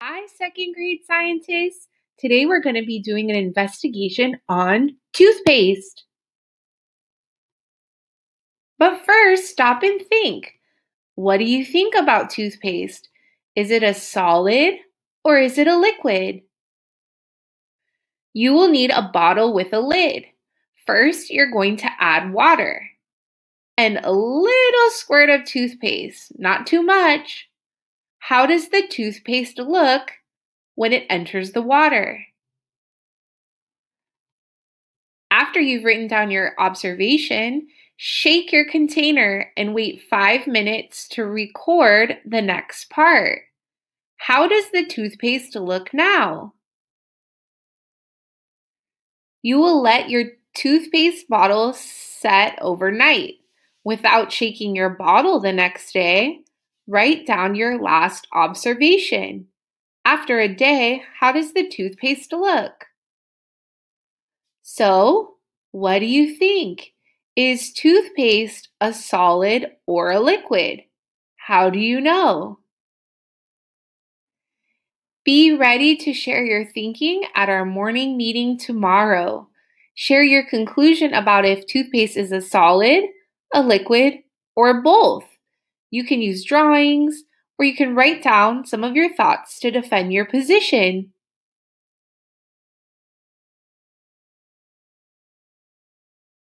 Hi, second grade scientists. Today we're going to be doing an investigation on toothpaste. But first, stop and think. What do you think about toothpaste? Is it a solid or is it a liquid? You will need a bottle with a lid. First, you're going to add water and a little squirt of toothpaste, not too much. How does the toothpaste look when it enters the water? After you've written down your observation, shake your container and wait five minutes to record the next part. How does the toothpaste look now? You will let your toothpaste bottle set overnight. Without shaking your bottle the next day, write down your last observation. After a day, how does the toothpaste look? So, what do you think? Is toothpaste a solid or a liquid? How do you know? Be ready to share your thinking at our morning meeting tomorrow. Share your conclusion about if toothpaste is a solid, a liquid, or both. You can use drawings or you can write down some of your thoughts to defend your position.